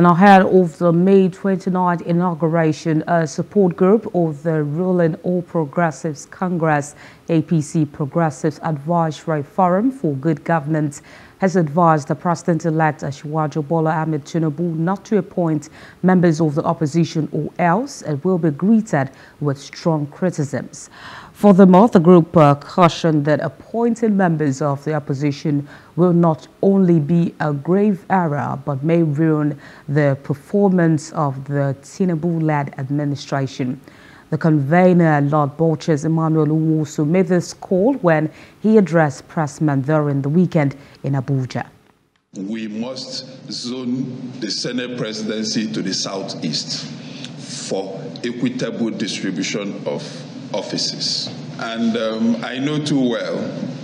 And I ahead of the May 29 inauguration, a support group of the ruling All Progressives Congress APC Progressives Advisory Forum for Good Governance has advised the President-elect Asiwaju Bola Ahmed Tinubu not to appoint members of the opposition or else it will be greeted with strong criticisms. Furthermore, the group uh, cautioned that appointing members of the opposition will not only be a grave error but may ruin the performance of the Tinubu-led administration. The convener, Lord Borchers Emmanuel Nwosu, made this call when he addressed pressmen during the weekend in Abuja. We must zone the Senate presidency to the southeast for equitable distribution of offices. And um, I know too well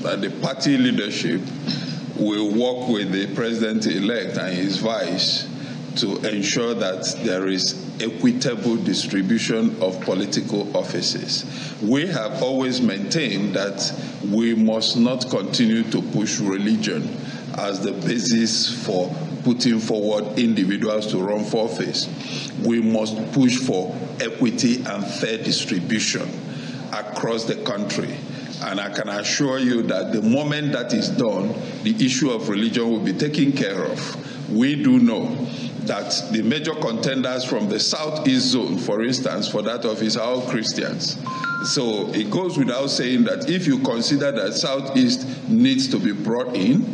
that the party leadership will work with the president elect and his vice to ensure that there is equitable distribution of political offices. We have always maintained that we must not continue to push religion as the basis for putting forward individuals to run for office. We must push for equity and fair distribution across the country. And I can assure you that the moment that is done, the issue of religion will be taken care of. We do know that the major contenders from the southeast zone, for instance, for that office are all Christians. So it goes without saying that if you consider that southeast needs to be brought in,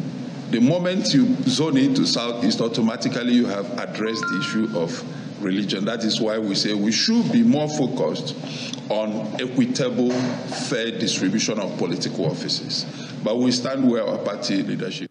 the moment you zone into southeast, automatically you have addressed the issue of religion. That is why we say we should be more focused on equitable, fair distribution of political offices. But we stand where our party leadership.